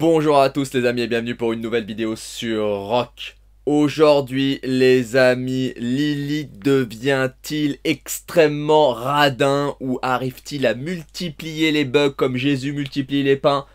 Bonjour à tous les amis et bienvenue pour une nouvelle vidéo sur Rock. Aujourd'hui les amis, Lilith devient-il extrêmement radin ou arrive-t-il à multiplier les bugs comme Jésus multiplie les pains?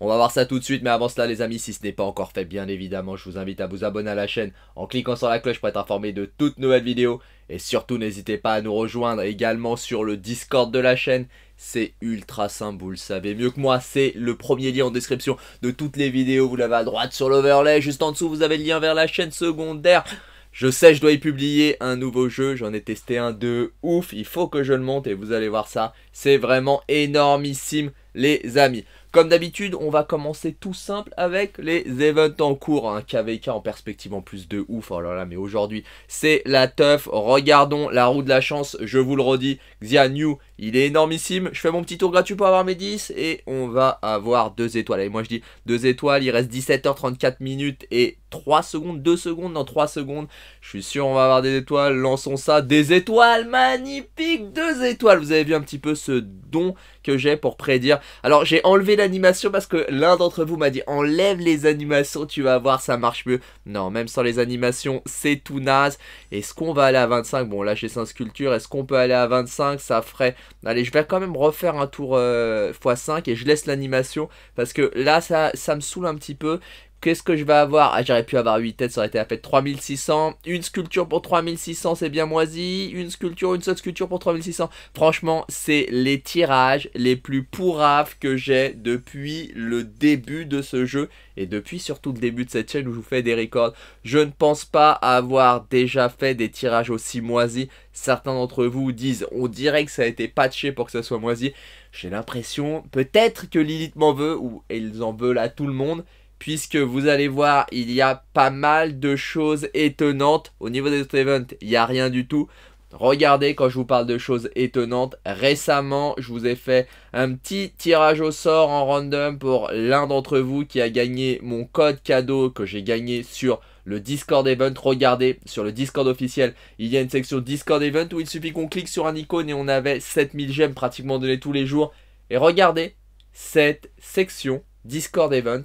On va voir ça tout de suite, mais avant cela les amis, si ce n'est pas encore fait, bien évidemment, je vous invite à vous abonner à la chaîne en cliquant sur la cloche pour être informé de toutes nouvelles vidéos. Et surtout, n'hésitez pas à nous rejoindre également sur le Discord de la chaîne. C'est ultra simple, vous le savez mieux que moi, c'est le premier lien en description de toutes les vidéos. Vous l'avez à droite sur l'overlay, juste en dessous vous avez le lien vers la chaîne secondaire. Je sais, je dois y publier un nouveau jeu, j'en ai testé un de ouf, il faut que je le monte et vous allez voir ça. C'est vraiment énormissime les amis. Comme d'habitude, on va commencer tout simple avec les events en cours. Un KVK en perspective en plus de ouf. Oh là là, mais aujourd'hui, c'est la teuf. Regardons la roue de la chance. Je vous le redis, Xia New, il est énormissime. Je fais mon petit tour gratuit pour avoir mes 10 et on va avoir 2 étoiles. Et moi, je dis 2 étoiles. Il reste 17h34 minutes et 3 secondes, 2 secondes, dans 3 secondes. Je suis sûr on va avoir des étoiles. Lançons ça. Des étoiles magnifiques. 2 étoiles. Vous avez vu un petit peu ce don que j'ai pour prédire. Alors, j'ai enlevé la animation parce que l'un d'entre vous m'a dit enlève les animations, tu vas voir, ça marche mieux. Non, même sans les animations, c'est tout naze. Est-ce qu'on va aller à 25 Bon, là j'ai 5 sculptures, est-ce qu'on peut aller à 25 Ça ferait... Allez, je vais quand même refaire un tour x5 et je laisse l'animation parce que là, ça, ça me saoule un petit peu. Qu'est-ce que je vais avoir? Ah, j'aurais pu avoir 8 têtes, ça aurait été à fait 3600. Une sculpture pour 3600, c'est bien moisi. Une sculpture, une seule sculpture pour 3600. Franchement, c'est les tirages les plus pourraves que j'ai depuis le début de ce jeu. Et depuis surtout le début de cette chaîne où je vous fais des records. Je ne pense pas avoir déjà fait des tirages aussi moisis. Certains d'entre vous disent, on dirait que ça a été patché pour que ça soit moisi. J'ai l'impression, peut-être que Lilith m'en veut, ou ils en veulent à tout le monde puisque vous allez voir, il y a pas mal de choses étonnantes. Au niveau des autres events, il n'y a rien du tout. Regardez quand je vous parle de choses étonnantes. Récemment, je vous ai fait un petit tirage au sort en random pour l'un d'entre vous qui a gagné mon code cadeau que j'ai gagné sur le Discord Event. Regardez, sur le Discord officiel, il y a une section Discord Event où il suffit qu'on clique sur un icône et on avait 7000 gemmes pratiquement données tous les jours. Et regardez, cette section Discord Event,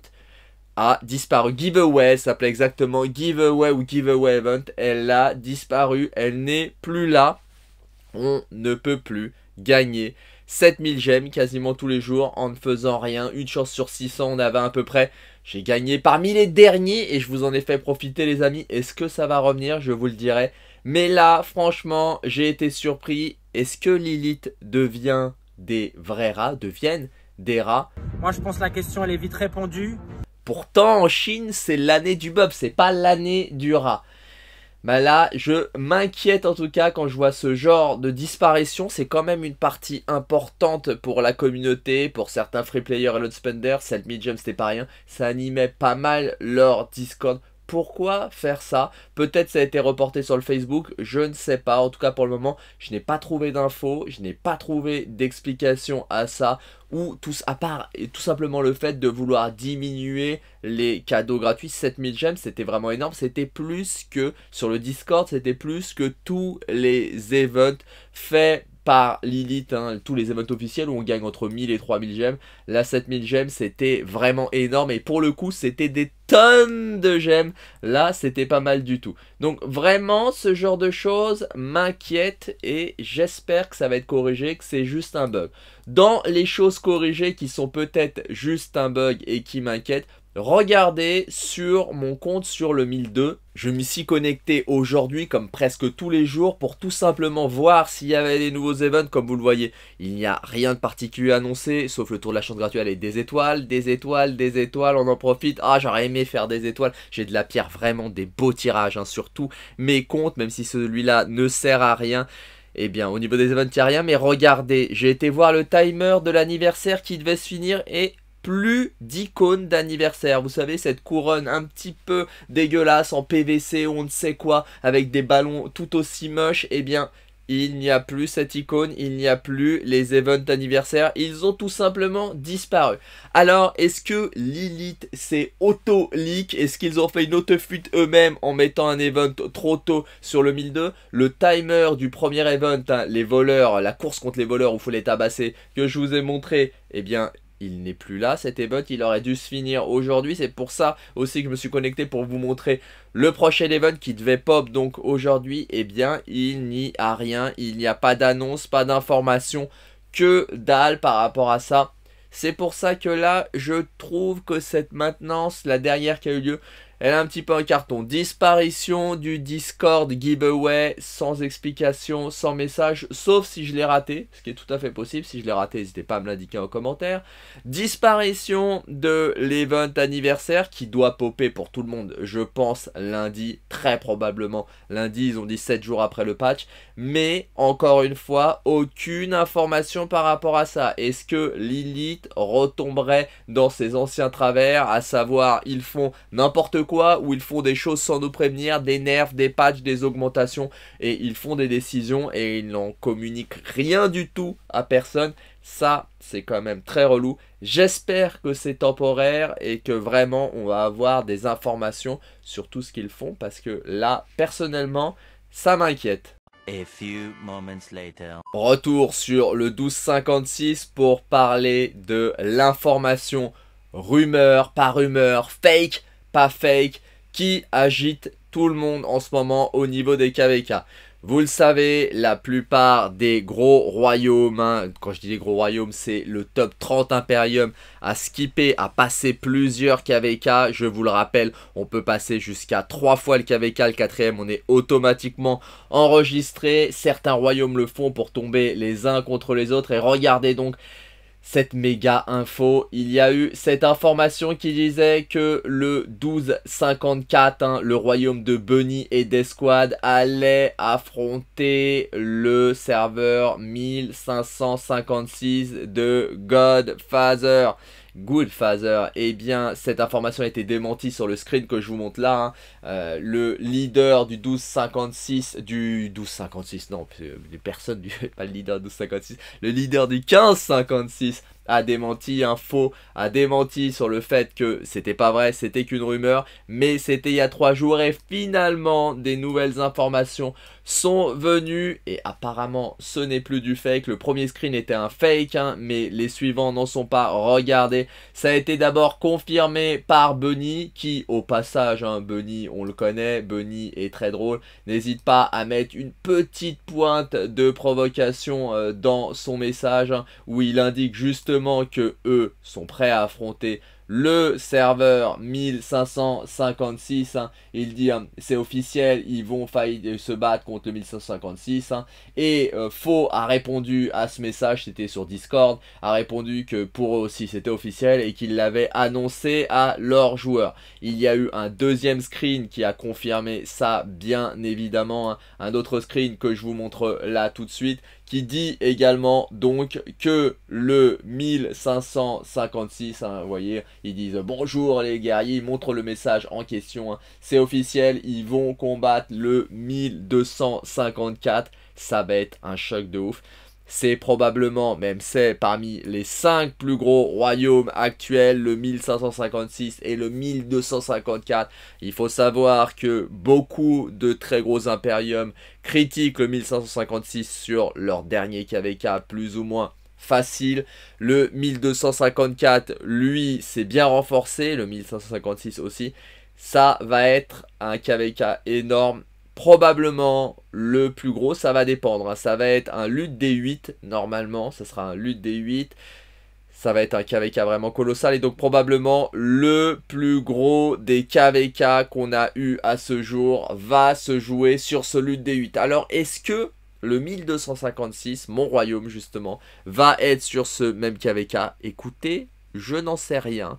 a disparu. Giveaway, ça s'appelait exactement Giveaway ou Giveaway Event. Elle a disparu, elle n'est plus là. On ne peut plus gagner 7000 gemmes quasiment tous les jours en ne faisant rien. Une chance sur 600, on avait à peu près. J'ai gagné parmi les derniers et je vous en ai fait profiter les amis. Est-ce que ça va revenir? Je vous le dirai. Mais là, franchement, j'ai été surpris. Est-ce que Lilith devient des vrais rats Deviennent des rats? Moi, je pense que la question, elle est vite répondue. Pourtant, en Chine, c'est l'année du bob, c'est pas l'année du rat. Bah là, je m'inquiète en tout cas quand je vois ce genre de disparition. C'est quand même une partie importante pour la communauté, pour certains free players et load spenders. Cette mid-jump, c'était pas rien. Ça animait pas mal leur Discord pourquoi faire ça? Peut-être ça a été reporté sur le Facebook, je ne sais pas. En tout cas, pour le moment, je n'ai pas trouvé d'infos, je n'ai pas trouvé d'explication à ça. Ou tout, à part tout simplement le fait de vouloir diminuer les cadeaux gratuits, 7000 gemmes, c'était vraiment énorme. C'était plus que, sur le Discord, c'était plus que tous les events faits par Lilith, hein, tous les events officiels où on gagne entre 1000 et 3000 gemmes. Là, 7000 gemmes, c'était vraiment énorme. Et pour le coup, c'était des tonnes de gemmes. Là, c'était pas mal du tout. Donc vraiment, ce genre de choses m'inquiète et j'espère que ça va être corrigé, que c'est juste un bug. Dans les choses corrigées qui sont peut-être juste un bug et qui m'inquiètent, Regardez sur mon compte sur le 1002. Je m'y suis connecté aujourd'hui comme presque tous les jours pour tout simplement voir s'il y avait des nouveaux events. Comme vous le voyez, il n'y a rien de particulier annoncé sauf le tour de la chance gratuite et des étoiles, des étoiles, des étoiles. On en profite. Ah, j'aurais aimé faire des étoiles. J'ai de la pierre, vraiment des beaux tirages. Hein, surtout mes comptes, même si celui-là ne sert à rien. Eh bien, au niveau des events, il n'y a rien. Mais regardez, j'ai été voir le timer de l'anniversaire qui devait se finir et plus d'icônes d'anniversaire. Vous savez, cette couronne un petit peu dégueulasse en PVC ou on ne sait quoi, avec des ballons tout aussi moches, eh bien, il n'y a plus cette icône, il n'y a plus les events anniversaires, ils ont tout simplement disparu. Alors, est-ce que Lilith s'est auto-leak? Est-ce qu'ils ont fait une auto-fuite eux-mêmes en mettant un event trop tôt sur le 1002 Le timer du premier event, hein, les voleurs, la course contre les voleurs où il faut les tabasser, que je vous ai montré, eh bien, il n'est plus là cet event, il aurait dû se finir aujourd'hui, c'est pour ça aussi que je me suis connecté pour vous montrer le prochain event qui devait pop donc aujourd'hui, eh bien il n'y a rien, il n'y a pas d'annonce, pas d'information, que dalle par rapport à ça. C'est pour ça que là, je trouve que cette maintenance, la dernière qui a eu lieu, elle a un petit peu un carton. Disparition du Discord giveaway sans explication, sans message, sauf si je l'ai raté, ce qui est tout à fait possible. Si je l'ai raté, n'hésitez pas à me l'indiquer en commentaire. Disparition de l'event anniversaire qui doit popper pour tout le monde, je pense, lundi, très probablement. Lundi, ils ont dit 7 jours après le patch. Mais, encore une fois, aucune information par rapport à ça. Est-ce que Lilith retomberait dans ses anciens travers, à savoir, ils font n'importe quoi où ils font des choses sans nous prévenir, des nerfs, des patchs, des augmentations, et ils font des décisions et ils n'en communiquent rien du tout à personne. Ça, c'est quand même très relou. J'espère que c'est temporaire et que vraiment on va avoir des informations sur tout ce qu'ils font parce que là, personnellement, ça m'inquiète. Retour sur le 1256 pour parler de l'information rumeur par rumeur, fake pas fake, qui agite tout le monde en ce moment au niveau des KVK. Vous le savez, la plupart des gros royaumes, hein, quand je dis les gros royaumes, c'est le top 30 Imperium à skipper, à passer plusieurs KVK. Je vous le rappelle, on peut passer jusqu'à 3 fois le KVK, le quatrième, on est automatiquement enregistré. Certains royaumes le font pour tomber les uns contre les autres. Et regardez donc cette méga info. Il y a eu cette information qui disait que le 1254, hein, le royaume de Bunny et d'Esquad, allait affronter le serveur 1556 de Godfather. Goodfather, eh bien cette information a été démentie sur le screen que je vous montre là. Hein. Euh, le leader du 1256, du 1256, non, personne, pas le leader du 1256, le leader du 1556 a démenti un faux, a démenti sur le fait que c'était pas vrai, c'était qu'une rumeur, mais c'était il y a trois jours et finalement des nouvelles informations sont venues et apparemment ce n'est plus du fake. Le premier screen était un fake, hein, mais les suivants n'en sont pas. Regardez, ça a été d'abord confirmé par Bunny qui au passage, hein, Bunny on le connaît, Bunny est très drôle, n'hésite pas à mettre une petite pointe de provocation euh, dans son message hein, où il indique justement que eux sont prêts à affronter le serveur 1556, hein, il dit hein, c'est officiel, ils vont se battre contre le 1556. Hein. et euh, Faux a répondu à ce message, c'était sur Discord, a répondu que pour eux aussi c'était officiel et qu'il l'avait annoncé à leurs joueurs. Il y a eu un deuxième screen qui a confirmé ça bien évidemment, un autre screen que je vous montre là tout de suite qui dit également donc que le 1556, vous voyez, ils disent bonjour les guerriers, ils montrent le message en question. Hein. C'est officiel, ils vont combattre le 1254. Ça va être un choc de ouf. C'est probablement, même c'est parmi les 5 plus gros royaumes actuels, le 1556 et le 1254. Il faut savoir que beaucoup de très gros impériums critiquent le 1556 sur leur dernier KVK plus ou moins facile. Le 1254, lui, c'est bien renforcé. Le 1556 aussi. Ça va être un KVK énorme. Probablement le plus gros, ça va dépendre. Hein. Ça va être un lutte des 8 normalement. Ça sera un lutte des 8 ça va être un KVK vraiment colossal et donc probablement le plus gros des KVK qu'on a eu à ce jour va se jouer sur ce lutte des 8. Alors est-ce que le 1256, mon royaume justement, va être sur ce même KVK. Écoutez, je n'en sais rien.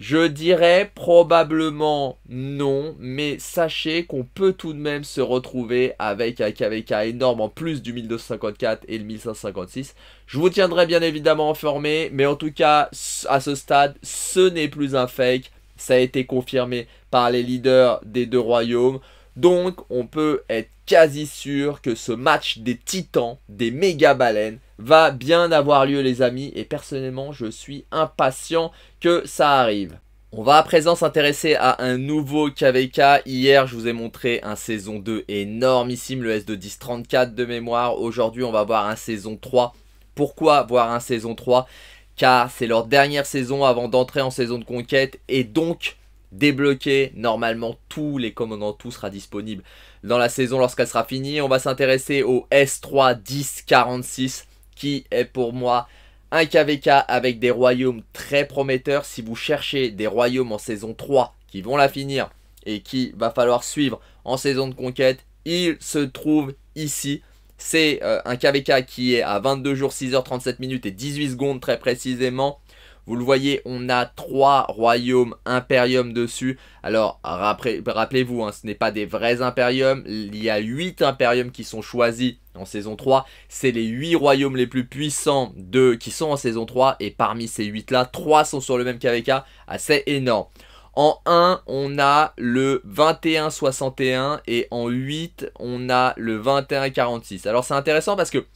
Je dirais probablement non, mais sachez qu'on peut tout de même se retrouver avec un KVK énorme en plus du 1254 et le 1556. Je vous tiendrai bien évidemment informé, mais en tout cas, à ce stade, ce n'est plus un fake. Ça a été confirmé par les leaders des deux royaumes. Donc, on peut être quasi sûr que ce match des titans, des méga baleines, va bien avoir lieu les amis. Et personnellement, je suis impatient que ça arrive. On va à présent s'intéresser à un nouveau KVK. Hier, je vous ai montré un saison 2 énormissime, le S2 1034 de mémoire. Aujourd'hui, on va voir un saison 3. Pourquoi voir un saison 3 car c'est leur dernière saison avant d'entrer en saison de conquête et donc débloquer normalement tous les commandants, tout sera disponible dans la saison lorsqu'elle sera finie. On va s'intéresser au S3 1046 qui est pour moi un KVK avec des royaumes très prometteurs. Si vous cherchez des royaumes en saison 3 qui vont la finir et qui va falloir suivre en saison de conquête, il se trouve ici. C'est euh, un KVK qui est à 22 jours, 6h37 minutes et 18 secondes très précisément. Vous le voyez, on a trois royaumes impérium dessus. Alors, rappelez-vous, hein, ce n'est pas des vrais impériums. Il y a 8 impériums qui sont choisis en saison 3. C'est les 8 royaumes les plus puissants qui sont en saison 3. Et parmi ces 8-là, 3 sont sur le même KVK. Assez énorme. En 1, on a le 21-61 et en 8, on a le 21-46. Alors c'est intéressant parce que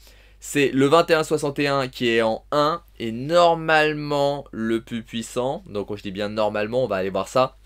c'est le 21-61 qui est en 1 et normalement le plus puissant. Donc quand je dis bien normalement, on va aller voir ça.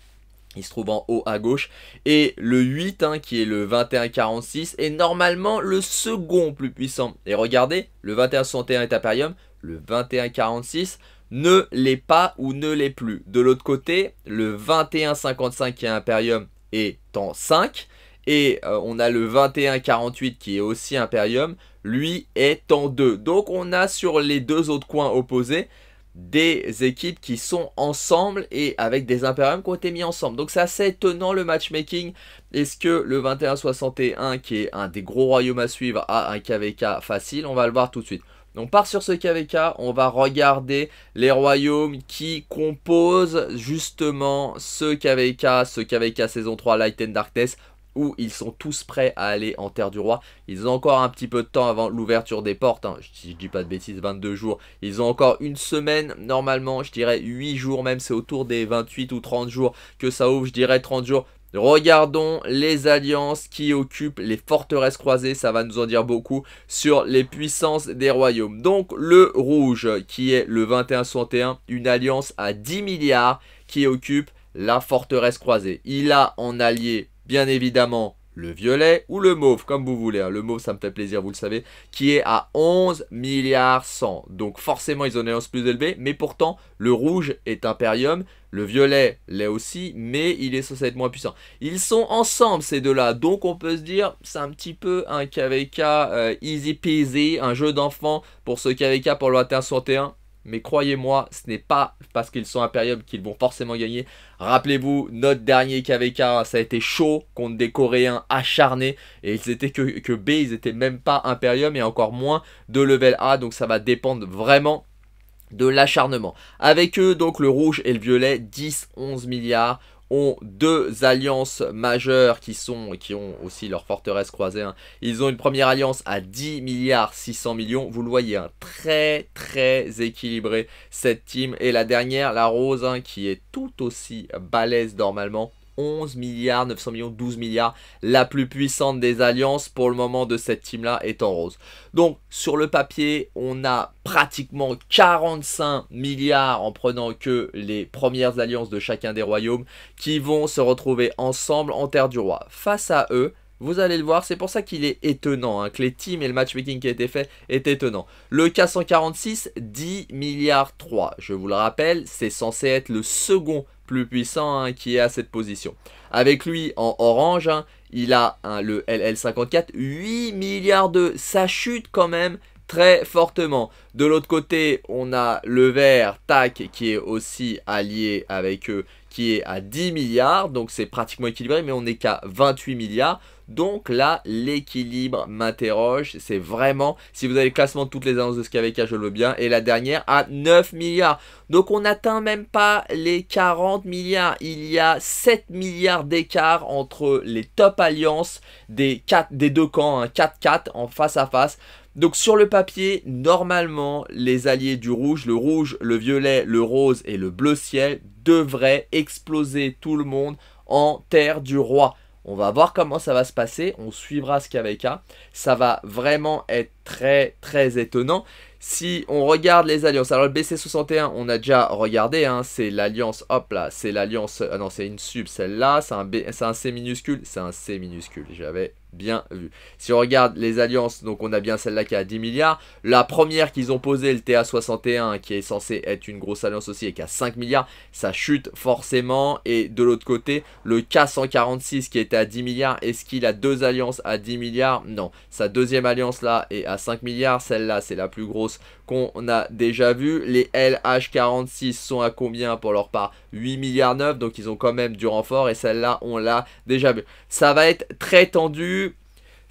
Il se trouve en haut à gauche. Et le 8 hein, qui est le 21-46 est normalement le second plus puissant. Et regardez, le 21-61 est Imperium, le 21-46 ne l'est pas ou ne l'est plus. De l'autre côté, le 21-55 qui est Imperium est en 5. Et euh, on a le 21-48 qui est aussi Imperium, lui est en 2. Donc on a sur les deux autres coins opposés des équipes qui sont ensemble et avec des Imperiums qui ont été mis ensemble. Donc c'est assez étonnant le matchmaking. Est-ce que le 21-61 qui est un des gros royaumes à suivre a un KVK facile? On va le voir tout de suite. On part sur ce KVK, on va regarder les royaumes qui composent justement ce KVK, ce KVK saison 3 Light and Darkness où ils sont tous prêts à aller en Terre du Roi. Ils ont encore un petit peu de temps avant l'ouverture des portes, hein. je, je dis pas de bêtises, 22 jours. Ils ont encore une semaine, normalement, je dirais 8 jours même, c'est autour des 28 ou 30 jours que ça ouvre, je dirais 30 jours Regardons les alliances qui occupent les forteresses croisées, ça va nous en dire beaucoup sur les puissances des royaumes. Donc le rouge qui est le 21-61, une alliance à 10 milliards qui occupe la forteresse croisée. Il a en allié bien évidemment le violet ou le mauve, comme vous voulez. Hein. Le mauve, ça me fait plaisir, vous le savez, qui est à 11 milliards 100. Donc forcément, ils ont une plus élevée, mais pourtant, le rouge est Imperium, le violet l'est aussi, mais il est censé être moins puissant. Ils sont ensemble, ces deux-là, donc on peut se dire, c'est un petit peu un KVK euh, easy peasy, un jeu d'enfant pour ce KVK pour le 21-61. Mais croyez-moi, ce n'est pas parce qu'ils sont Imperium qu'ils vont forcément gagner. Rappelez-vous, notre dernier KVK, ça a été chaud contre des Coréens acharnés. Et ils étaient que, que B, ils étaient même pas Imperium et encore moins de level A. Donc ça va dépendre vraiment de l'acharnement. Avec eux, donc le rouge et le violet, 10-11 milliards ont deux alliances majeures qui sont qui ont aussi leur forteresse croisée. Hein. Ils ont une première alliance à 10 milliards 600 millions. Vous le voyez, hein, très très équilibré cette team. Et la dernière, la rose, hein, qui est tout aussi balèze normalement. 11 milliards, 900 millions, 12 milliards. La plus puissante des alliances pour le moment de cette team-là est en rose. Donc, sur le papier, on a pratiquement 45 milliards en prenant que les premières alliances de chacun des royaumes qui vont se retrouver ensemble en Terre du Roi. Face à eux, vous allez le voir, c'est pour ça qu'il est étonnant, hein, que les teams et le matchmaking qui a été fait est étonnant. Le K146, 10 milliards 3. Je vous le rappelle, c'est censé être le second plus puissant hein, qui est à cette position. Avec lui en orange, hein, il a le LL54, 8 milliards de... Ça chute quand même très fortement. De l'autre côté, on a le vert, TAC, qui est aussi allié avec eux, qui est à 10 milliards. Donc c'est pratiquement équilibré, mais on n'est qu'à 28 milliards. Donc là, l'équilibre m'interroge. C'est vraiment, si vous avez le classement de toutes les annonces de SKVK, je le veux bien. Et la dernière à 9 milliards. Donc on n'atteint même pas les 40 milliards. Il y a 7 milliards d'écart entre les top alliances des, des deux camps, 4-4 hein, en face à face. Donc sur le papier, normalement, les alliés du rouge, le rouge, le violet, le rose et le bleu ciel devraient exploser tout le monde en terre du roi. On va voir comment ça va se passer. On suivra ce KVK. Ça va vraiment être très très étonnant. Si on regarde les alliances, alors le BC61, on a déjà regardé, hein, c'est l'alliance, hop là, c'est l'alliance, ah non, c'est une sub, celle-là, c'est un, un C minuscule, c'est un C minuscule, j'avais bien vu. Si on regarde les alliances, donc on a bien celle-là qui a 10 milliards. La première qu'ils ont posée, le TA61, qui est censé être une grosse alliance aussi et qui a 5 milliards, ça chute forcément. Et de l'autre côté, le K146 qui était à 10 milliards, est-ce qu'il a deux alliances à 10 milliards? Non. Sa deuxième alliance là est à 5 milliards. Celle-là, c'est la plus grosse qu'on a déjà vue. Les LH46 sont à combien pour leur part? 8 milliards 9, donc ils ont quand même du renfort. Et celle-là, on l'a déjà vu. Ça va être très tendu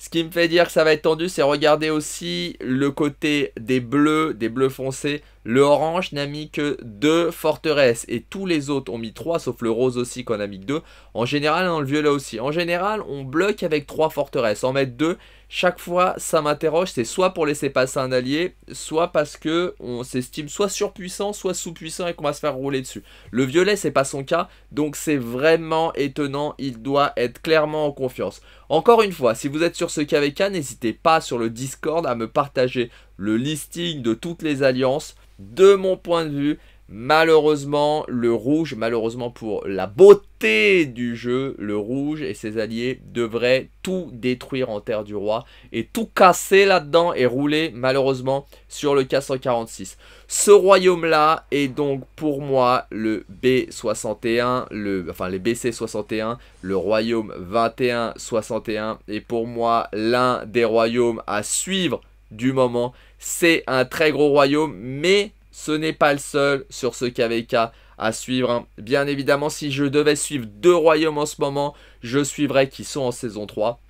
ce qui me fait dire que ça va être tendu, c'est regarder aussi le côté des bleus, des bleus foncés. Le orange n'a mis que deux forteresses et tous les autres ont mis trois, sauf le rose aussi qu'on a mis deux. En général, dans le violet aussi. En général, on bloque avec trois forteresses. En mettre deux, chaque fois, ça m'interroge. C'est soit pour laisser passer un allié, soit parce que on s'estime soit surpuissant, soit sous-puissant et qu'on va se faire rouler dessus. Le violet, c'est pas son cas, donc c'est vraiment étonnant. Il doit être clairement en confiance. Encore une fois, si vous êtes sur ce KVK, n'hésitez pas sur le Discord à me partager le listing de toutes les alliances. De mon point de vue, Malheureusement, le rouge, malheureusement pour la beauté du jeu, le rouge et ses alliés devraient tout détruire en Terre du Roi et tout casser là-dedans et rouler malheureusement sur le K146. Ce royaume-là est donc pour moi le B61, le, enfin les BC61, le royaume 2161 et pour moi l'un des royaumes à suivre du moment. C'est un très gros royaume mais ce n'est pas le seul sur ce KVK à suivre. Hein. Bien évidemment, si je devais suivre deux royaumes en ce moment, je suivrais qui sont en saison 3.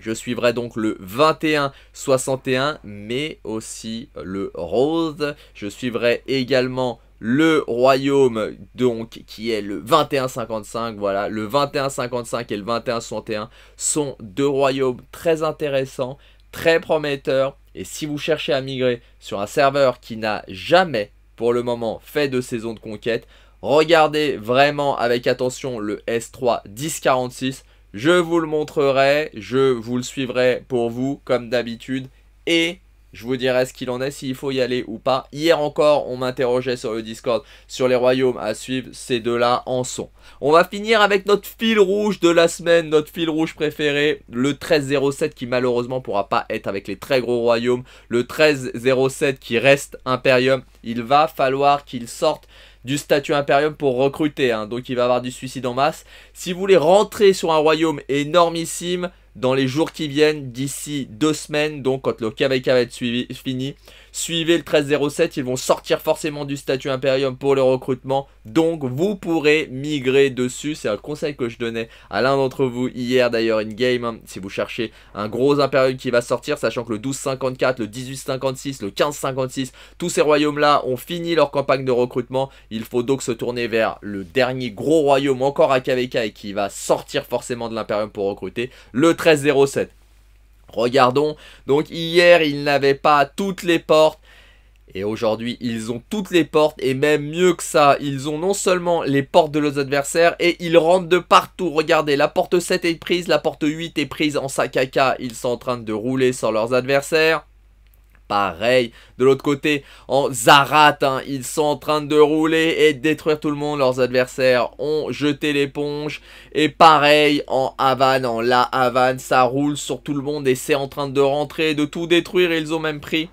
Je suivrai donc le 21-61, mais aussi le Rose. Je suivrai également le royaume donc qui est le 21-55. Voilà, le 21-55 et le 21-61 sont deux royaumes très intéressants, très prometteurs et si vous cherchez à migrer sur un serveur qui n'a jamais, pour le moment, fait de saison de conquête, regardez vraiment avec attention le S3 1046. Je vous le montrerai, je vous le suivrai pour vous comme d'habitude. Et je vous dirai ce qu'il en est, s'il faut y aller ou pas. Hier encore, on m'interrogeait sur le Discord sur les royaumes à suivre. Ces deux-là en sont. On va finir avec notre fil rouge de la semaine, notre fil rouge préféré, le 1307 qui malheureusement pourra pas être avec les très gros royaumes. Le 1307 qui reste Imperium. Il va falloir qu'il sorte du statut Imperium pour recruter. Hein. Donc il va avoir du suicide en masse. Si vous voulez rentrer sur un royaume énormissime, dans les jours qui viennent, d'ici deux semaines, donc quand le KVK va être fini, suivez le 1307, ils vont sortir forcément du statut Imperium pour le recrutement, donc vous pourrez migrer dessus, c'est un conseil que je donnais à l'un d'entre vous hier d'ailleurs in-game, hein. si vous cherchez un gros Imperium qui va sortir, sachant que le 1254, le 1856, le 1556, tous ces royaumes-là ont fini leur campagne de recrutement, il faut donc se tourner vers le dernier gros royaume encore à KVK et qui va sortir forcément de l'Imperium pour recruter, le 1307. Regardons, donc hier ils n'avaient pas toutes les portes et aujourd'hui, ils ont toutes les portes et même mieux que ça, ils ont non seulement les portes de leurs adversaires et ils rentrent de partout. Regardez, la porte 7 est prise, la porte 8 est prise en sac à cas. Ils sont en train de rouler sur leurs adversaires. Pareil, de l'autre côté, en Zarat, hein, ils sont en train de rouler et détruire tout le monde. Leurs adversaires ont jeté l'éponge. Et pareil, en Havane, en La Havane, ça roule sur tout le monde et c'est en train de rentrer, de tout détruire. Ils ont même pris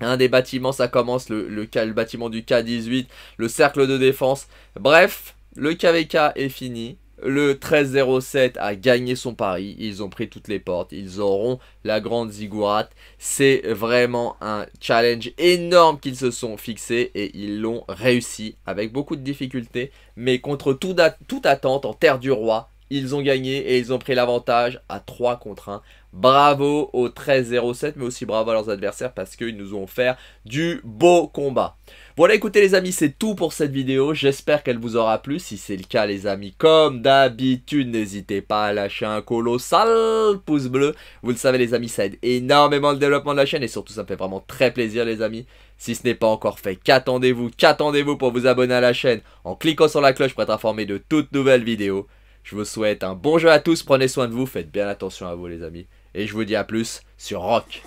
un des bâtiments, ça commence, le, le, le bâtiment du K18, le cercle de défense. Bref, le KVK est fini. Le 1307 a gagné son pari. Ils ont pris toutes les portes. Ils auront la grande ziggurat. C'est vraiment un challenge énorme qu'ils se sont fixés et ils l'ont réussi avec beaucoup de difficultés. Mais contre toute attente en terre du roi, ils ont gagné et ils ont pris l'avantage à 3 contre 1. Bravo aux 13-07, mais aussi bravo à leurs adversaires parce qu'ils nous ont fait du beau combat. Voilà écoutez les amis c'est tout pour cette vidéo, j'espère qu'elle vous aura plu, si c'est le cas les amis comme d'habitude n'hésitez pas à lâcher un colossal pouce bleu, vous le savez les amis ça aide énormément le développement de la chaîne et surtout ça me fait vraiment très plaisir les amis, si ce n'est pas encore fait qu'attendez-vous, qu'attendez-vous pour vous abonner à la chaîne en cliquant sur la cloche pour être informé de toutes nouvelles vidéos, je vous souhaite un bon jeu à tous, prenez soin de vous, faites bien attention à vous les amis. Et je vous dis à plus sur Rock.